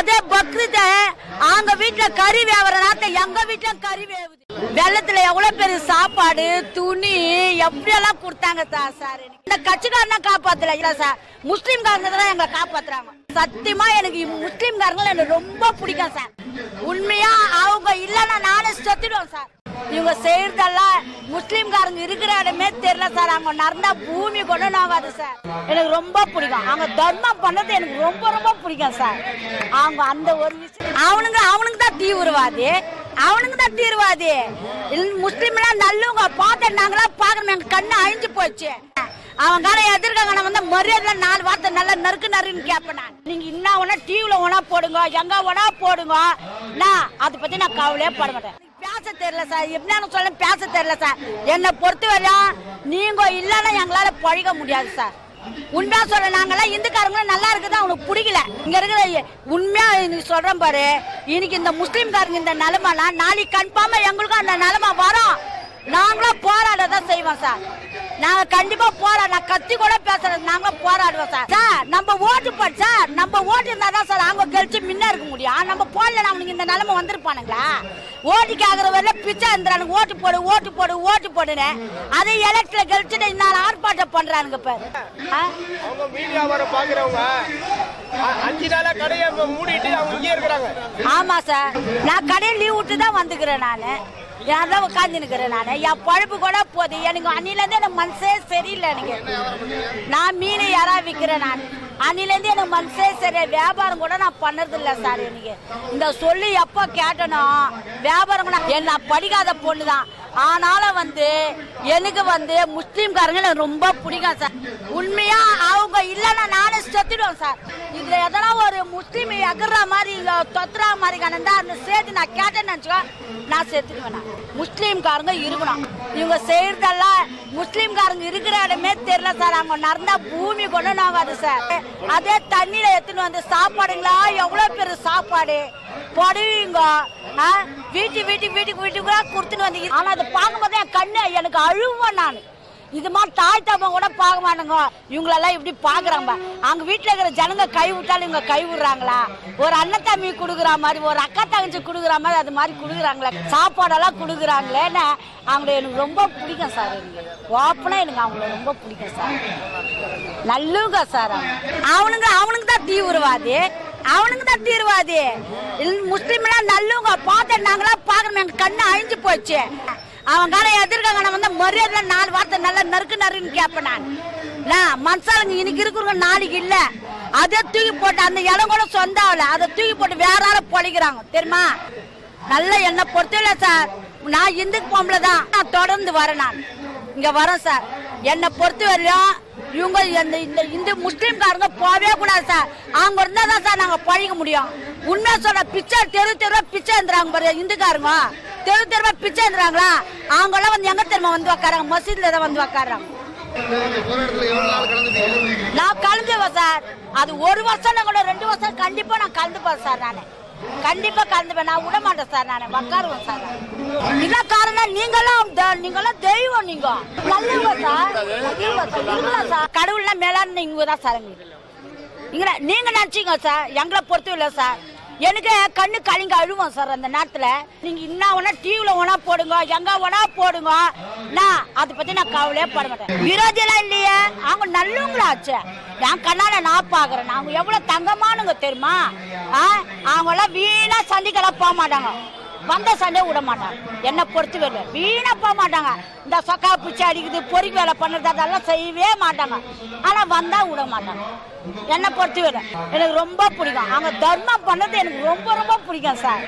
அதே பக்ரீத் அவங்க வீட்டுல கறி வேவுற நேரத்துல எங்க வீட்டுல கறி வேவுது? வெள்ளத்துல எவ்வளவு பெரிய சாப்பாடு துணி எப்படி எல்லாம் கொடுத்தாங்க சார் சார் இந்த கட்சிக்காரனா காப்பாத்தல. இல்ல சார் முஸ்லீம்காரங்க தான் எங்களை காப்பாத்துறாங்க. சத்தியமா எனக்கு முஸ்லீம்காரங்களை எனக்கு ரொம்ப பிடிக்கும் சார். உண்மையா அவங்க இல்லைன்னா நானே செத்துடுவேன் சார். இவங்க செய்யறதெல்லாம் முஸ்லீம்காரங்க இருக்கிற இடமே தெரியல சார். அவங்க நடந்தா பூமி கொண்டு ஆகாது சார். எனக்கு ரொம்ப பிடிக்கும். அவங்க தர்மம் பண்ணது எனக்கு ரொம்ப ரொம்ப பிடிக்கும் சார். அவங்க அந்த ஒரு விஷயம் அவனுங்க அவனுக்கு தான் தீவிரவாதி. அவனுக்கு தான் தீவிரவாதி. முஸ்லீம்லாம் நல்லவங்க பார்த்து நாங்களாம் பாக்கணும் எங்க கண்ணு அழிஞ்சு போச்சு. அவன் கால எதிர்க்காங்க வந்து மரியாதை நாலு வார்த்தை நல்லா நறுக்கு நறுன்னு கேட்பேன் நான். நீங்க என்ன ஒன்னா டிவில ஒன்னா போடுங்க. எங்க வேணா போடுங்க. நான் அதை பத்தி நான் கவலையே பட மாட்டேன். பேச தெரியல சார். எப்படின்னு சொல்ல பேச தெரியல சார். என்னை பொறுத்தவரையும் நீங்க இல்லைன்னா எங்களால பழக முடியாது சார். உண்மையா சொல்ற நாங்களாம் இந்துக்காரங்களும் நல்லா இருக்குது? அவனுக்கு பிடிக்கல. இங்க இருக்கிற உண்மையா நீ சொல்றேன் பாரு. இன்னைக்கு இந்த முஸ்லீம்காரங்க இந்த நிலைமைலாம் நாளைக்கு கன்ஃபார்மா எங்களுக்கும் அந்த நிலைமை வரும். நாங்களும் போராட தான் செய்வோம் சார். நாங்க கண்டிப்பா போராட நான் கத்தி கூட பேசுறது நாங்களும் போராடுவோம் சார். சார் நம்ம ஓட்டு போட்டு சார் நம்ம ஓட்டு இருந்தா தான் சார் அவங்க முடியும். நம்ம போடல அவனுக்கு இந்த நிலைமை வந்திருப்பானுங்களா? ஓட்டு கேக்குற வரல பிச்சை இருந்தானுங்க ஓட்டு போடு ஓட்டு போடு ஓட்டு போடுன்னு. அதே எலக்ட்ல கழிச்சுட்டு இன்னும் ஆர்ப்பாட்டம் பண்றானுங்க இப்ப. மீடியா வர பாக்குறவங்க அஞ்சு நாளா கடையை மூடிட்டு அவங்க இங்கே இருக்கிறாங்க. ஆமா சார். நான் கடையை லீவ் விட்டு தான் வந்துக்கிறேன் நானு. நான் தான் உட்காந்து நிக்கிறேன் நானு? என் பழப்பு கூட போகுது எனக்கு அன்னிலேருந்து எனக்கு மனசே சரியில்லை எனக்கு. நான் மீன் யாரா விற்கிறேன் நான்? அன்னிலேருந்து எனக்கு மனசே சரி வியாபாரம் கூட நான் பண்ணது இல்லை சார் எனக்கு. இந்த சொல்லி எப்போ கேட்டனோ வியாபாரம் கூட என்ன படிக்காத பொண்ணு தான் ஆனாலும் வந்து எனக்கு வந்து முஸ்லீம்காரங்க எனக்கு ரொம்ப பிடிக்கும் சார். உண்மையா அவங்க இல்லைன்னா நானே செத்துடுவேன் சார். இதுல எதனா ஒரு முஸ்லீம் எகுற மாதிரி தொத்துற தொத்துறா மாதிரி கணந்தா அந்த சேர்த்து நான் கேட்டேன்னு நினச்சிக்கோ நான் செத்துடுவேன் நான். முஸ்லீம்காரங்க இருக்கணும். இவங்க செய்யறதெல்லாம் முஸ்லீம்காரங்க இருக்கிற இடமே தெரியல சார். அவங்க நடந்தா பூமி கொண்டு நாங்காது சார். அதே தண்ணியில எடுத்துன்னு வந்து சாப்பாடுங்களா? எவ்வளவு பெரிய சாப்பாடு? படுவீங்க வீட்டு வீட்டு வீட்டுக்கு வீட்டுக்கு கொடுத்துன்னு வந்து ஆனா அதை பார்க்கும்போது என் கண்ணு எனக்கு அழுவேன் நான். இது மாதிரி தாய் தப்பா கூட பார்க்க மாட்டேங்க. இவங்களெல்லாம் இப்படி பாக்குறாங்க அவங்க வீட்டுல இருக்கிற ஜனங்க கை விட்டாலும் இவங்க கை விடுறாங்களா? ஒரு அண்ணன் தம்பி கொடுக்குற மாதிரி ஒரு அக்கா தங்கச்சி கொடுக்குற மாதிரி அது மாதிரி கொடுக்குறாங்களே. சாப்பாடெல்லாம் கொடுக்குறாங்களேன்னு அவங்கள எனக்கு ரொம்ப பிடிக்கும் சார் எனக்கு ஓப்பனா எனக்கு அவங்கள ரொம்ப பிடிக்கும் சார். நல்லுங்க சார் அவனுங்க அவனுக்கு தான் தீவிரவாதி. அவனுக்கு தான் தீவிரவாதி. முஸ்லீம்லாம் நல்லவங்க. பார்த்து நாங்களாம் பார்க்கணும். எங்க கண்ணு அழிஞ்சு போச்சு. அவன் கால எதிர்க்காங்க நான் வந்து மரியாதை நாலு வார்த்தை நல்லா நறுக்கு நறுன்னு கேட்பேன் நான். நான் மனுஷாளுங்க இன்னைக்கு இருக்கிறவங்க நாளைக்கு இல்ல. அதை தூக்கி போட்டு அந்த இடம் கூட சொந்தம் அதை தூக்கி போட்டு வேற ஆள பொழைக்கிறாங்க. தெரியுமா? நல்ல என்ன பொறுத்தல சார் நான் இந்துக்கு பொம்பளை தான். நான் தொடர்ந்து வரேன் நான். இங்க வரேன் சார். என்னை பொறுத்த வரையும் இவங்க இந்த இந்த இந்து முஸ்லீம்காரங்க போகவே கூடாது சார். அவங்க இருந்தா தான் சார் நாங்க பழக முடியும். உண்மையாக சொல்ற பிச்சை தெரு தெருவா பிச்சை இருந்துறாங்க பாரு இந்துக்காரங்க. தெரு தெருவா பிச்சை எழுந்துறாங்களா அவங்க எல்லாம் வந்து எங்க தெருமா வந்து உக்காராங்க? மசீதுல தான் வந்து உக்காடுறாங்க நான் கலந்துவேன் சார். அது ஒரு வருஷம் கூட ரெண்டு வருஷம் கண்டிப்பா நான் கலந்துப்பேன் சார் நானு. கண்டிப்பா கலந்துப்பேன். நான் விட மாட்டேன் சார் நான். உட்காருவேன் சார் நான். இதான் காரணம் நீங்களும் த- தெய்வம் நீங்க. நல்லவங்க சார். நல்லவங்க சார். கடவுள்னா மேலான்னு நீங்க தான் சார் எங்களுக்கு. நீங்க நினைச்சீங்க சார். எங்களை பொறுத்த சார். எனக்கு கண்ணு கலிங்க அழுவோம் சார் அந்த நேரத்துல. நீங்க என்ன வேணா டிவில வேணா போடுங்க எங்க வேணா போடுங்க. நான் அதை பத்தி நான் கவலையே பட மாட்டேன். விரோதியெல்லாம் இல்லையே? அவங்க நல்லவங்களாச்சு என் கண்ணால நான் பாக்குறேன். அவங்க எவ்வளவு தங்கமானுங்க தெரியுமா? ஆ? அவங்க எல்லாம் வீணா சந்திக்கெல்லாம் போக மாட்டாங்க. வந்த சண்டை விட மாட்டாங்க என்ன பொறுத்து வரல வீணா போக மாட்டாங்க. இந்த சொக்கா பிச்சை அடிக்குது பொறிக்கு வேலை பண்ணுறது அதெல்லாம் செய்யவே மாட்டாங்க. ஆனால் வந்தால் விட மாட்டாங்க. என்ன பொறுத்து வரல எனக்கு ரொம்ப பிடிக்கும். அவங்க தர்மம் பண்ணது எனக்கு ரொம்ப ரொம்ப பிடிக்கும் சார்.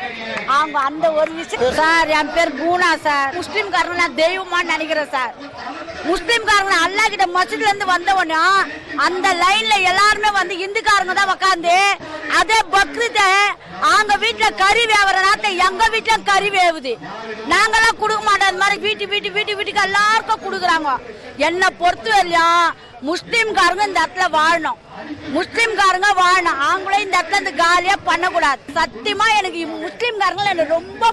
அவங்க அந்த ஒரு விஷயம் சார் என் பேர் பூனா சார். முஸ்லீம்காரங்க நான் தெய்வமா நினைக்கிறேன் சார். முஸ்லீம்காரங்க அல்லா கிட்ட மசூத்ல இருந்து வந்தவொடனே அந்த லைன்ல எல்லாருமே வந்து இந்துக்காரங்க தான் உக்காந்து அதே பக்ரீத் வீட்டுல கறி வேவுற நேரத்துல எங்க வீட்டுல கறி வேவுது. நாங்கெல்லாம் கொடுக்க மாட்டோம். அந்த மாதிரி வீட்டு வீட்டு வீட்டு வீட்டுக்கு எல்லாருக்கும் கொடுக்குறாங்க. என்னை பொறுத்த வரையும் முஸ்லீம்காரங்க இந்த இடத்துல வாழணும். முஸ்லீம்காரங்க வாழணும். அவங்களே இந்த இடத்துல இந்த காலியா பண்ணக்கூடாது. சத்தியமா எனக்கு முஸ்லீம்காரங்களை எனக்கு ரொம்ப